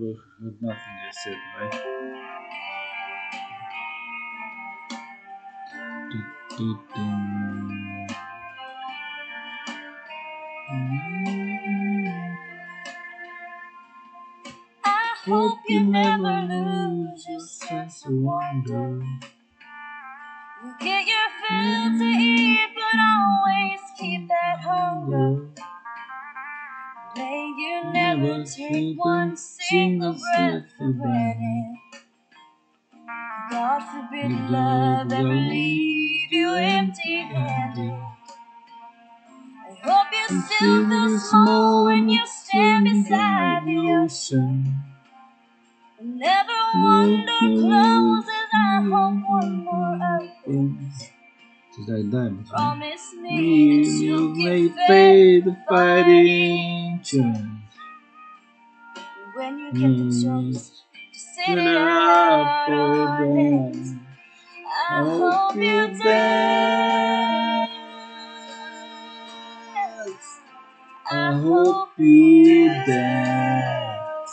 heard nothing I said, right? I hope you never lose your sense of wonder. Get your fill to eat, but always keep that hunger. May you never take one single breath for granted. God forbid love ever leave you empty-handed. I hope you still feel small when you stand beside the ocean. And never wonder closes. I hope one more opens. I die? Promise me that you you'll get fade fighting chance. when you get the chance to sit it out for on dance. dance. I hope you dance. I hope you dance.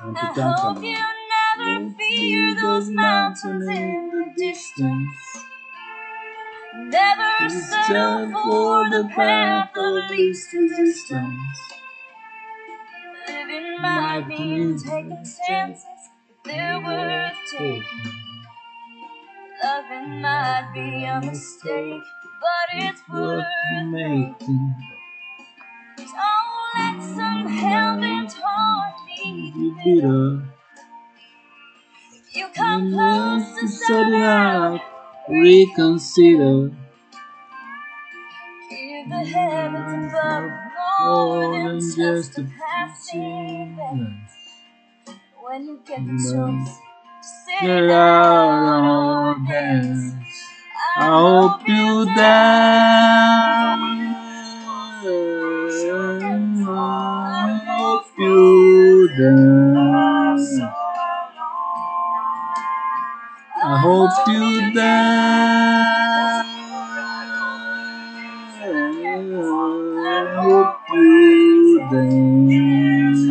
I hope you never fear those mountains in the distance. Never settle for the path of least resistance. Living might mean taking chances they're worth taking. Loving might be a mistake, but it's worth making. Don't let some hell-bent heart leave You you bitter. bitter. You come close to set set it out. out, reconsider. The heavens above more than just a passing glance. When you get the chance to sit Sit it out out on or dance, I hope you dance. I hope you dance. I hope you you dance.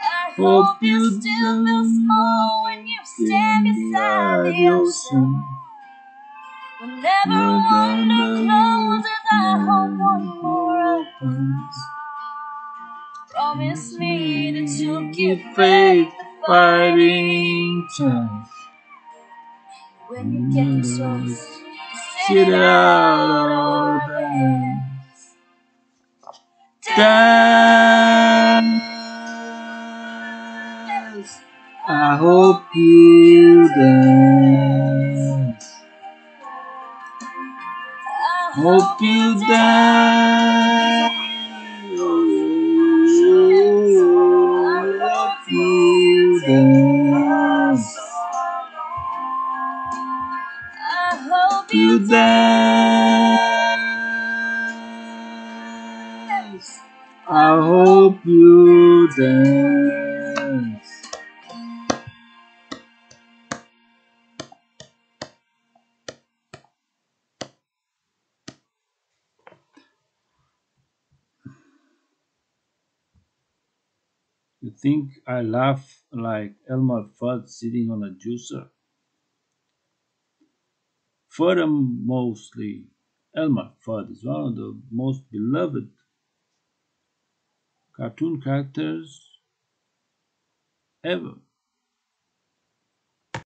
I hope you still feel small when you stand beside the ocean. Whenever wonder closes, I hope one more opens. Promise me that you'll give faith the fighting chance. when you get the chance sit Sit it out or or dance. I hope you dance. Hope you dance. Hope you dance. I hope you dance. You think I laugh like Elmer Fudd sitting on a juicer? Furthermostly, Elmer Fudd is one of the most beloved cartoon characters ever.